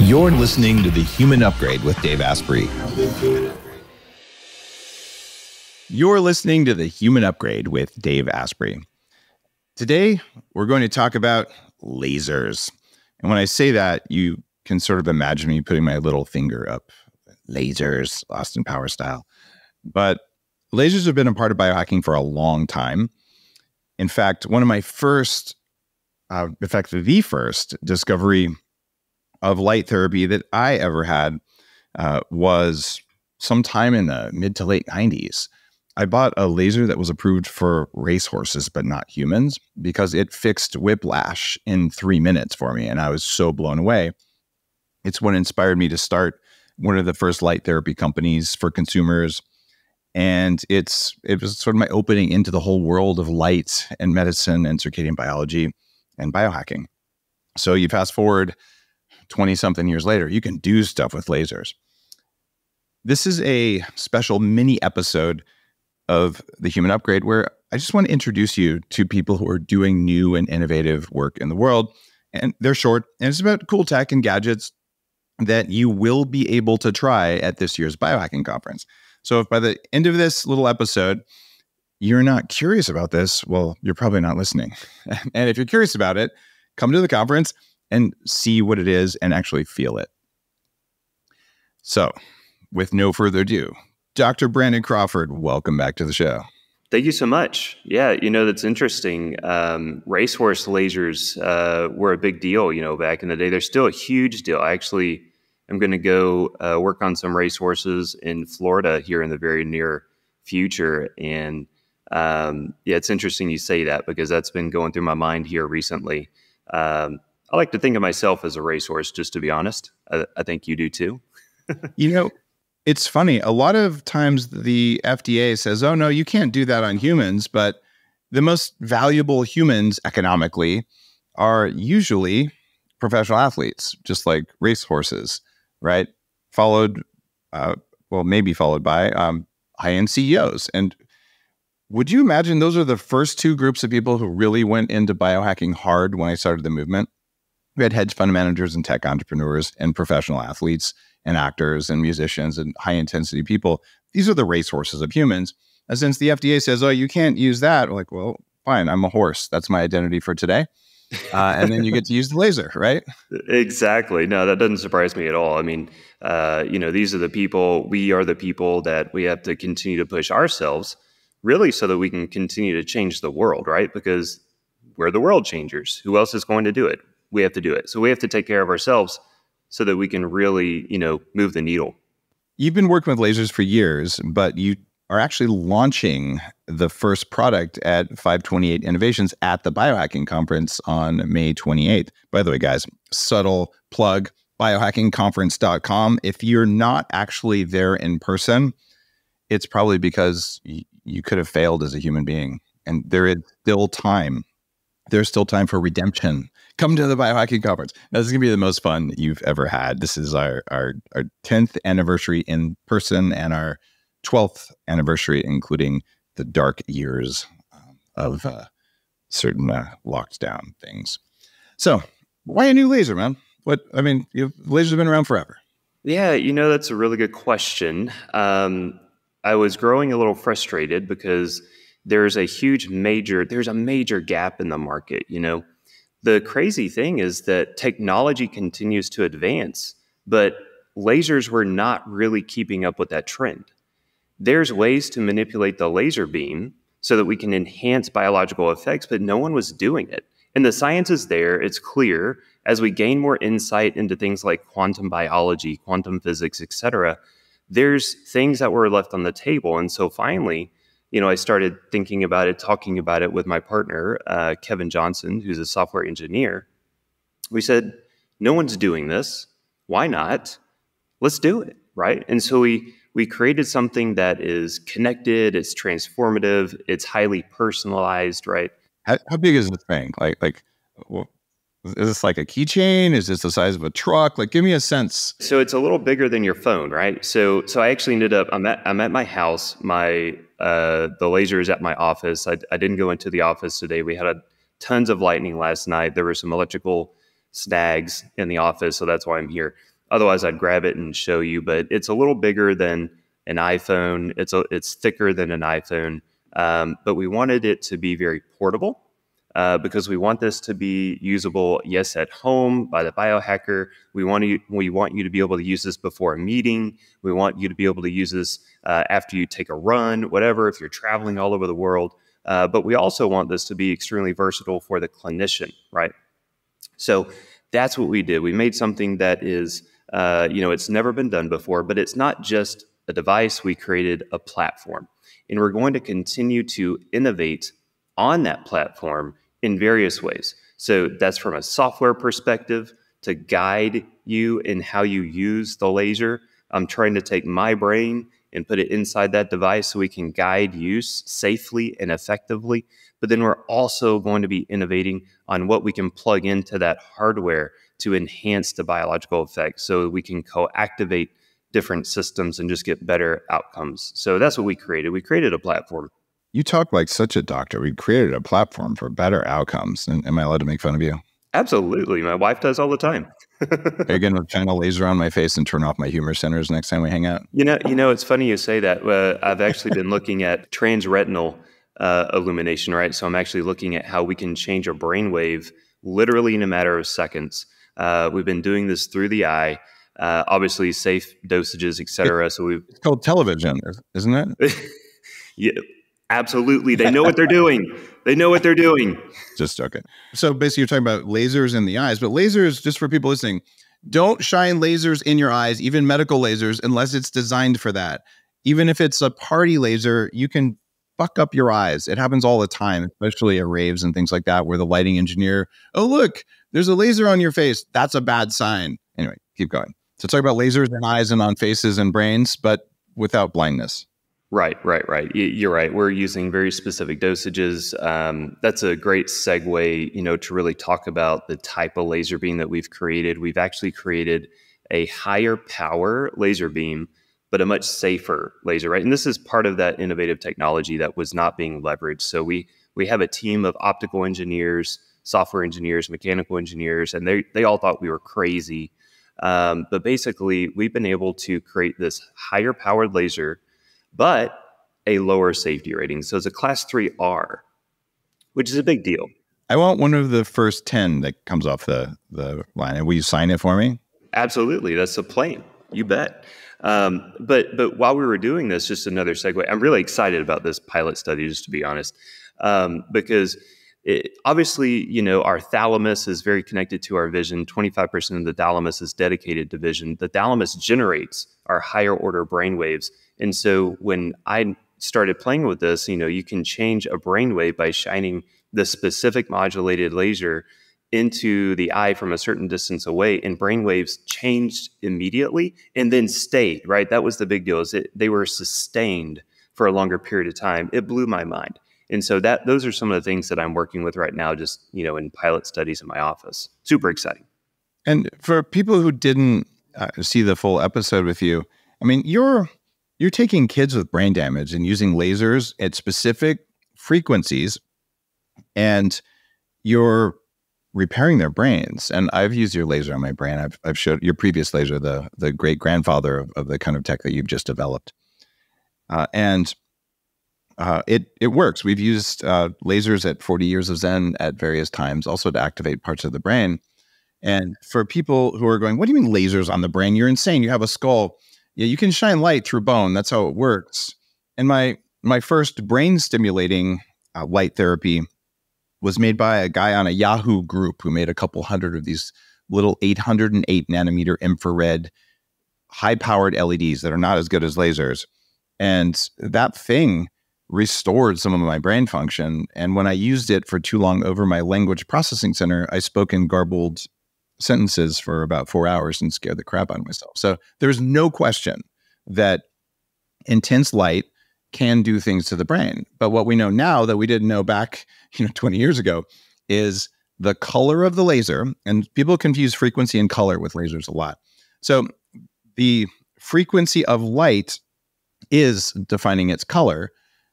You're listening to The Human Upgrade with Dave Asprey. You're listening to The Human Upgrade with Dave Asprey. Today, we're going to talk about lasers. And when I say that, you can sort of imagine me putting my little finger up lasers, Austin Power style. But lasers have been a part of biohacking for a long time. In fact, one of my first, uh, in fact, the first discovery of light therapy that I ever had uh, was sometime in the mid to late 90s. I bought a laser that was approved for racehorses, but not humans, because it fixed whiplash in three minutes for me. And I was so blown away. It's what inspired me to start one of the first light therapy companies for consumers. And it's it was sort of my opening into the whole world of light and medicine and circadian biology and biohacking. So you fast forward 20 something years later, you can do stuff with lasers. This is a special mini episode of the human upgrade where I just want to introduce you to people who are doing new and innovative work in the world. And they're short, and it's about cool tech and gadgets that you will be able to try at this year's biohacking conference. So, if by the end of this little episode, you're not curious about this, well, you're probably not listening. and if you're curious about it, come to the conference and see what it is and actually feel it. So, with no further ado, Dr. Brandon Crawford, welcome back to the show. Thank you so much. Yeah, you know, that's interesting. Um, racehorse lasers uh, were a big deal, you know, back in the day. They're still a huge deal. I actually am going to go uh, work on some racehorses in Florida here in the very near future. And um, yeah, it's interesting you say that because that's been going through my mind here recently. Um, I like to think of myself as a racehorse, just to be honest. I, I think you do too. you know, it's funny. A lot of times the FDA says, oh, no, you can't do that on humans. But the most valuable humans economically are usually professional athletes, just like racehorses, right? Followed, uh, well, maybe followed by um, high end CEOs. And would you imagine those are the first two groups of people who really went into biohacking hard when I started the movement? We had hedge fund managers and tech entrepreneurs and professional athletes and actors and musicians and high intensity people. These are the racehorses of humans. And since the FDA says, oh, you can't use that, we're like, well, fine, I'm a horse. That's my identity for today. Uh, and then you get to use the laser, right? Exactly. No, that doesn't surprise me at all. I mean, uh, you know, these are the people, we are the people that we have to continue to push ourselves really so that we can continue to change the world, right? Because we're the world changers. Who else is going to do it? We have to do it. So we have to take care of ourselves so that we can really, you know, move the needle. You've been working with lasers for years, but you are actually launching the first product at 528 Innovations at the Biohacking Conference on May 28th. By the way, guys, subtle plug biohackingconference.com. If you're not actually there in person, it's probably because you could have failed as a human being. And there is still time. There's still time for redemption come to the biohacking conference. Now, this is gonna be the most fun you've ever had. This is our our our tenth anniversary in person and our twelfth anniversary, including the dark years um, of uh, certain uh, locked down things. So, why a new laser, man? What I mean, lasers have been around forever. Yeah, you know that's a really good question. Um, I was growing a little frustrated because there's a huge major there's a major gap in the market. You know, the crazy thing is that technology continues to advance, but lasers were not really keeping up with that trend. There's ways to manipulate the laser beam so that we can enhance biological effects, but no one was doing it. And the science is there, it's clear. As we gain more insight into things like quantum biology, quantum physics, etc., there's things that were left on the table. And so finally, you know, I started thinking about it, talking about it with my partner, uh, Kevin Johnson, who's a software engineer. We said, no one's doing this. Why not? Let's do it, right? And so we we created something that is connected, it's transformative, it's highly personalized, right? How, how big is this thing? Like like is this like a keychain? Is this the size of a truck? Like, give me a sense. So it's a little bigger than your phone, right? So, so I actually ended up. I'm at I'm at my house. My uh, the laser is at my office. I, I didn't go into the office today. We had a, tons of lightning last night. There were some electrical snags in the office, so that's why I'm here. Otherwise, I'd grab it and show you, but it's a little bigger than an iPhone. It's a, it's thicker than an iPhone, um, but we wanted it to be very portable uh, because we want this to be usable, yes, at home by the biohacker. We want you, we want you to be able to use this before a meeting. We want you to be able to use this uh, after you take a run, whatever. If you're traveling all over the world, uh, but we also want this to be extremely versatile for the clinician, right? So that's what we did. We made something that is, uh, you know, it's never been done before, but it's not just a device. We created a platform, and we're going to continue to innovate on that platform in various ways. So that's from a software perspective to guide you in how you use the laser. I'm trying to take my brain and put it inside that device so we can guide use safely and effectively. But then we're also going to be innovating on what we can plug into that hardware to enhance the biological effect so we can co activate different systems and just get better outcomes. So that's what we created. We created a platform you talk like such a doctor. We created a platform for better outcomes. And am I allowed to make fun of you? Absolutely. My wife does all the time. Are you going to shine a laser on my face and turn off my humor centers next time we hang out? You know, you know, it's funny you say that. Uh, I've actually been looking at transretinal uh, illumination, right? So I'm actually looking at how we can change a brainwave literally in a matter of seconds. Uh, we've been doing this through the eye. Uh, obviously, safe dosages, et cetera. So we it's called television, isn't it? yeah, Absolutely. They know what they're doing. They know what they're doing. Just joking. So basically, you're talking about lasers in the eyes, but lasers, just for people listening, don't shine lasers in your eyes, even medical lasers, unless it's designed for that. Even if it's a party laser, you can fuck up your eyes. It happens all the time, especially at raves and things like that, where the lighting engineer, oh, look, there's a laser on your face. That's a bad sign. Anyway, keep going. So talk about lasers in eyes and on faces and brains, but without blindness. Right, right, right. You're right. We're using very specific dosages. Um, that's a great segue, you know, to really talk about the type of laser beam that we've created. We've actually created a higher power laser beam, but a much safer laser, right? And this is part of that innovative technology that was not being leveraged. So we we have a team of optical engineers, software engineers, mechanical engineers, and they they all thought we were crazy. Um, but basically, we've been able to create this higher powered laser but a lower safety rating. So it's a class 3R, which is a big deal. I want one of the first 10 that comes off the, the line. Will you sign it for me? Absolutely. That's a plane. You bet. Um, but but while we were doing this, just another segue. I'm really excited about this pilot study, just to be honest, um, because it, obviously, you know, our thalamus is very connected to our vision. 25% of the thalamus is dedicated to vision. The thalamus generates our higher order brain waves and so when I started playing with this, you know, you can change a brainwave by shining the specific modulated laser into the eye from a certain distance away and brainwaves changed immediately and then stayed right? That was the big deal is it they were sustained for a longer period of time. It blew my mind. And so that those are some of the things that i'm working with right now just you know in pilot studies in my office. Super exciting. And for people who didn't uh, see the full episode with you i mean you're you're taking kids with brain damage and using lasers at specific frequencies, and you're repairing their brains. And I've used your laser on my brain. I've, I've showed your previous laser, the the great grandfather of, of, the kind of tech that you've just developed, uh, and uh, it it works. We've used uh, lasers at 40 years of Zen at various times, also to activate parts of the brain. And for people who are going, what do you mean lasers on the brain? You're insane. You have a skull yeah, you can shine light through bone. That's how it works. And my my first brain stimulating uh, light therapy was made by a guy on a Yahoo group who made a couple hundred of these little 808 nanometer infrared high powered LEDs that are not as good as lasers. And that thing restored some of my brain function. And when I used it for too long over my language processing center, I spoke in garbled sentences for about four hours and scare the crap out of myself. So there's no question that intense light can do things to the brain. But what we know now that we didn't know back, you know, 20 years ago is the color of the laser. And people confuse frequency and color with lasers a lot. So the frequency of light is defining its color.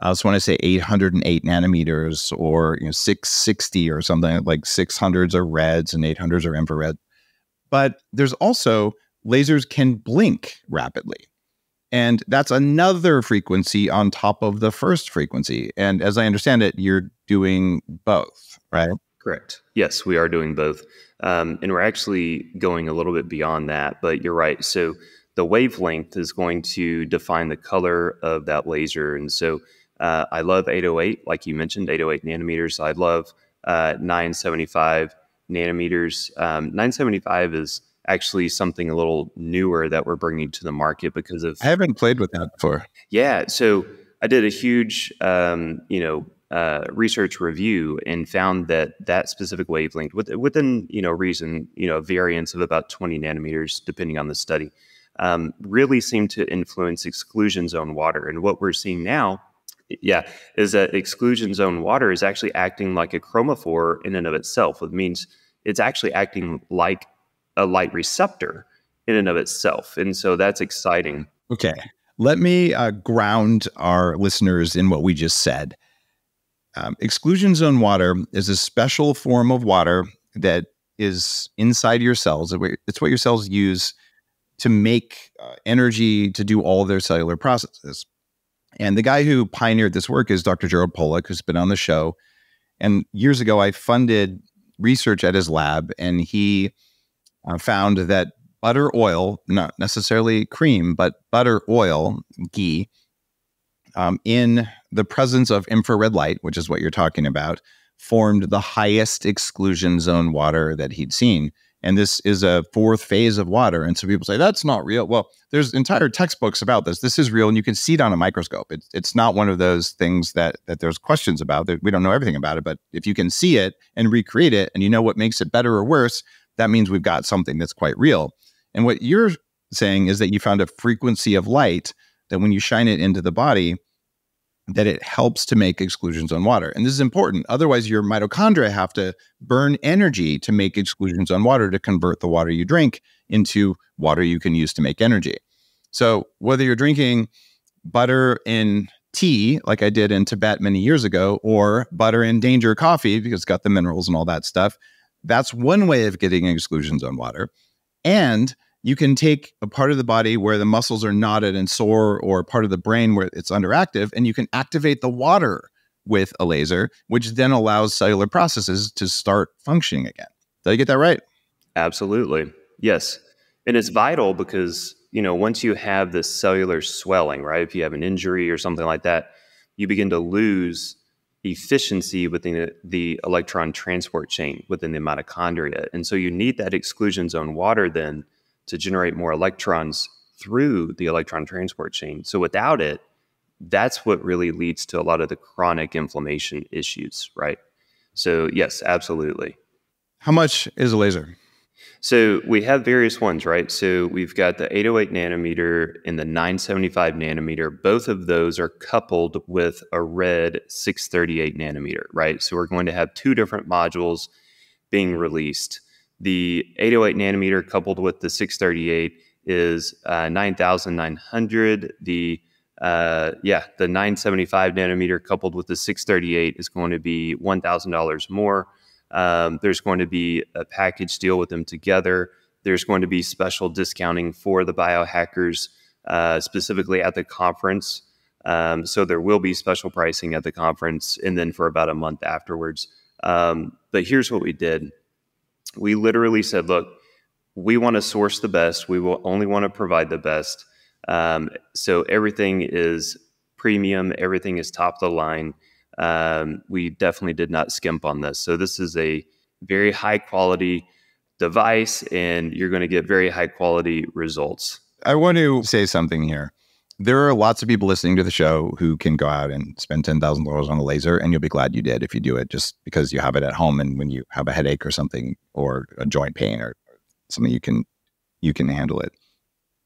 I just want to say 808 nanometers or you know 660 or something like 600s are reds and 800s are infrared. But there's also lasers can blink rapidly. And that's another frequency on top of the first frequency. And as I understand it, you're doing both, right? Correct. Yes, we are doing both. Um, and we're actually going a little bit beyond that, but you're right. So the wavelength is going to define the color of that laser. And so uh, I love 808, like you mentioned, 808 nanometers. I love uh, 975 nanometers. Um, 975 is actually something a little newer that we're bringing to the market because of. I haven't played with that before. Yeah, so I did a huge, um, you know, uh, research review and found that that specific wavelength, within you know reason, you know, variance of about 20 nanometers, depending on the study, um, really seemed to influence exclusion zone water. And what we're seeing now yeah, is that exclusion zone water is actually acting like a chromophore in and of itself. It means it's actually acting like a light receptor in and of itself. And so that's exciting. Okay. Let me uh, ground our listeners in what we just said. Um, exclusion zone water is a special form of water that is inside your cells. It's what your cells use to make uh, energy to do all their cellular processes. And the guy who pioneered this work is Dr. Gerald Pollack, who's been on the show. And years ago, I funded research at his lab, and he uh, found that butter oil, not necessarily cream, but butter oil, ghee, um, in the presence of infrared light, which is what you're talking about, formed the highest exclusion zone water that he'd seen and this is a fourth phase of water. And so people say that's not real. Well, there's entire textbooks about this. This is real, and you can see it on a microscope. It's it's not one of those things that that there's questions about. We don't know everything about it, but if you can see it and recreate it, and you know what makes it better or worse, that means we've got something that's quite real. And what you're saying is that you found a frequency of light that when you shine it into the body, that it helps to make exclusion zone water. And this is important. Otherwise, your mitochondria have to burn energy to make exclusion zone water to convert the water you drink into water you can use to make energy. So, whether you're drinking butter in tea, like I did in Tibet many years ago, or butter in danger coffee because it's got the minerals and all that stuff, that's one way of getting exclusion zone water. And you can take a part of the body where the muscles are knotted and sore or part of the brain where it's underactive and you can activate the water with a laser which then allows cellular processes to start functioning again. Did i get that right? Absolutely. Yes. And it's vital because you know once you have this cellular swelling right if you have an injury or something like that you begin to lose efficiency within the, the electron transport chain within the mitochondria. And so you need that exclusion zone water then to generate more electrons through the electron transport chain. So without it, that's what really leads to a lot of the chronic inflammation issues, right? So, yes, absolutely. How much is a laser? So, we have various ones, right? So, we've got the 808 nanometer and the 975 nanometer. Both of those are coupled with a red 638 nanometer, right? So, we're going to have two different modules being released. The 808 nanometer coupled with the 638 is uh, 9,900. The uh, yeah, the 975 nanometer coupled with the 638 is going to be $1,000 more. Um, there's going to be a package deal with them together. There's going to be special discounting for the biohackers, uh, specifically at the conference. Um, so there will be special pricing at the conference and then for about a month afterwards. Um, but here's what we did we literally said, look, we want to source the best. We will only want to provide the best. Um, so everything is premium. Everything is top of the line. Um, we definitely did not skimp on this. So this is a very high quality device, and you're going to get very high quality results. I want to say something here there are lots of people listening to the show who can go out and spend $10,000 on a laser, and you'll be glad you did if you do it just because you have it at home. And when you have a headache or something, or a joint pain or something, you can, you can handle it.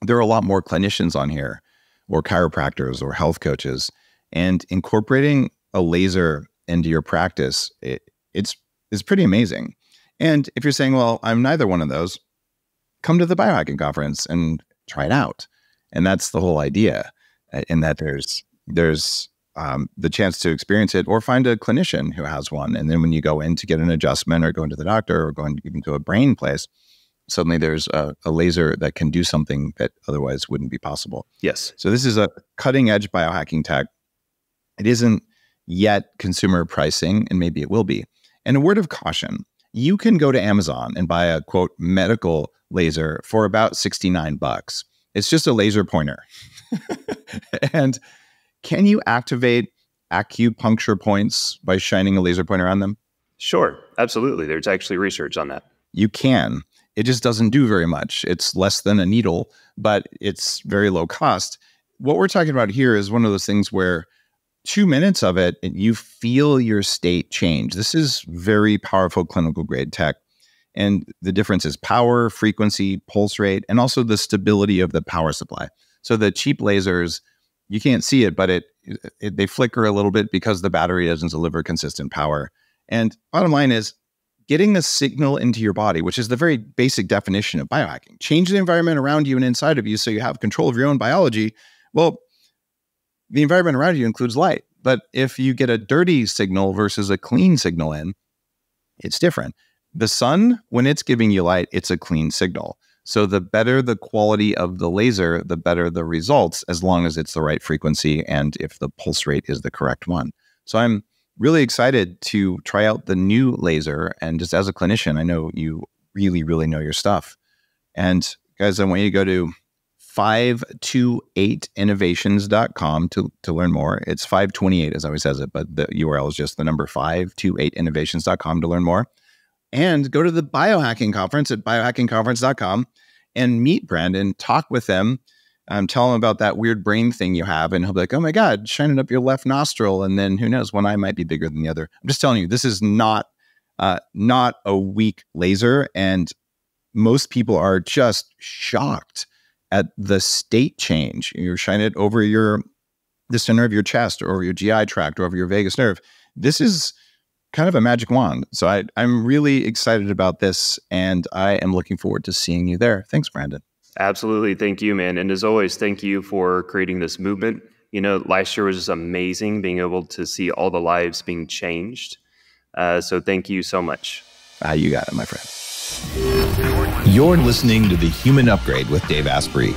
There are a lot more clinicians on here, or chiropractors, or health coaches, and incorporating a laser into your practice, it, it's, it's pretty amazing. And if you're saying, well, I'm neither one of those, come to the biohacking conference and try it out and that's the whole idea uh, in that there's there's um, the chance to experience it or find a clinician who has one. And then when you go in to get an adjustment or go into the doctor or go into a brain place, suddenly there's a, a, laser that can do something that otherwise wouldn't be possible. Yes. So this is a cutting edge biohacking tech. It isn't yet consumer pricing, and maybe it will be. And a word of caution you can go to Amazon and buy a quote medical laser for about 69 bucks. It's just a laser pointer. and can you activate acupuncture points by shining a laser pointer on them? Sure, absolutely. There's actually research on that. You can. It just doesn't do very much. It's less than a needle, but it's very low cost. What we're talking about here is one of those things where two minutes of it, and you feel your state change. This is very powerful clinical grade tech. And the difference is power, frequency, pulse rate, and also the stability of the power supply. So the cheap lasers, you can't see it, but it, it they flicker a little bit because the battery doesn't deliver consistent power. And bottom line is getting a signal into your body, which is the very basic definition of biohacking. Change the environment around you and inside of you so you have control of your own biology. Well, the environment around you includes light. But if you get a dirty signal versus a clean signal in, it's different. The sun, when it's giving you light, it's a clean signal. So the better the quality of the laser, the better the results, as long as it's the right frequency and if the pulse rate is the correct one. So I'm really excited to try out the new laser. And just as a clinician, I know you really, really know your stuff. And guys, I want you to go to 528innovations.com to, to learn more. It's 528 as always says it, but the URL is just the number 528innovations.com to learn more. And go to the biohacking conference at biohackingconference.com and meet Brandon, talk with him, um, tell him about that weird brain thing you have. And he'll be like, oh my God, shining up your left nostril. And then who knows, one eye might be bigger than the other. I'm just telling you, this is not uh, not a weak laser. And most people are just shocked at the state change. You shine it over your the center of your chest or over your GI tract or over your vagus nerve. This is kind of a magic wand. So I, I'm really excited about this and I am looking forward to seeing you there. Thanks, Brandon. Absolutely. Thank you, man. And as always, thank you for creating this movement. You know, last year was just amazing being able to see all the lives being changed. Uh, so thank you so much. Ah, you got it, my friend. You're listening to The Human Upgrade with Dave Asprey.